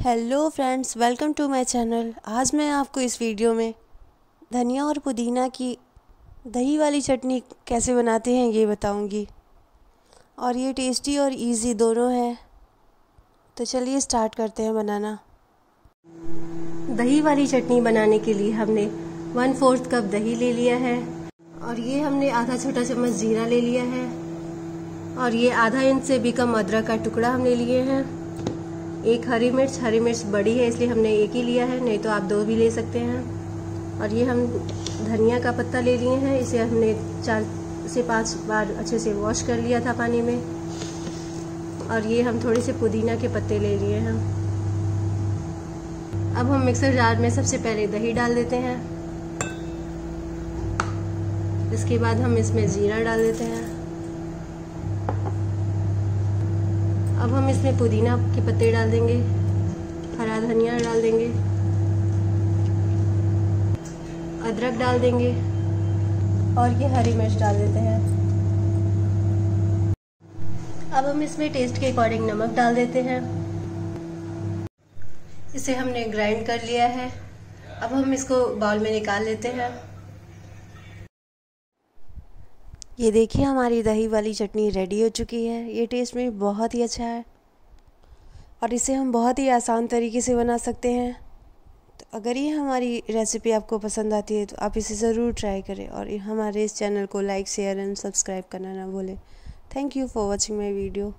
Hello friends welcome to my channel आज मैं आपको इस वीडियो में धनिया और पुदीना की दही वाली चटनी कैसे बनाते हैं ये बताऊँगी। और ये टेस्टी और इजी दोनों है। तो चलिए स्टार्ट करते हैं बनाना। दही वाली चटनी बनाने के लिए हमने वन फोर्थ कप दही ले लिया है। और ये हमने आधा छोटा चम्मच जीरा ले लिया है। और ये आधा इंच से भी कम अदरक का टुकड़ा हमने लिए हैं। एक हरी मिर्च हरी मिर्च बड़ी है, इसलिए हमने एक ही लिया है, नहीं तो आप दो भी ले सकते हैं। और ये हम धनिया का पत्ता ले लिए हैं, इसे हमने चार से पाँच बार अच्छे से वॉश कर लिया था पानी में। और ये हम थोड़े से पुदीना के पत्ते ले लिए हैं। अब हम मिक्सर जार में सबसे पहले दही डाल देते हैं। इसके बाद हम इसमें ज़ीरा डाल देते हैं। अब हम इसमें पुदीना के पत्ते डाल देंगे, हरा धनिया डाल देंगे, अदरक डाल देंगे, और ये हरी मिर्च डाल देते हैं। अब हम इसमें टेस्ट के अकॉर्डिंग नमक डाल देते हैं। इसे हमने ग्राइंड कर लिया है। अब हम इसको बाउल में निकाल लेते हैं। ये देखिए, हमारी दही वाली चटनी रेडी हो चुकी है। ये टेस्ट में बहुत ही अच्छा है। और इसे हम बहुत ही आसान तरीके से बना सकते हैं। तो अगर ये हमारी रेसिपी आपको पसंद आती है तो आप इसे ज़रूर ट्राई करें और हमारे इस चैनल को लाइक शेयर एंड सब्सक्राइब करना ना भूलें। Thank you for watching my video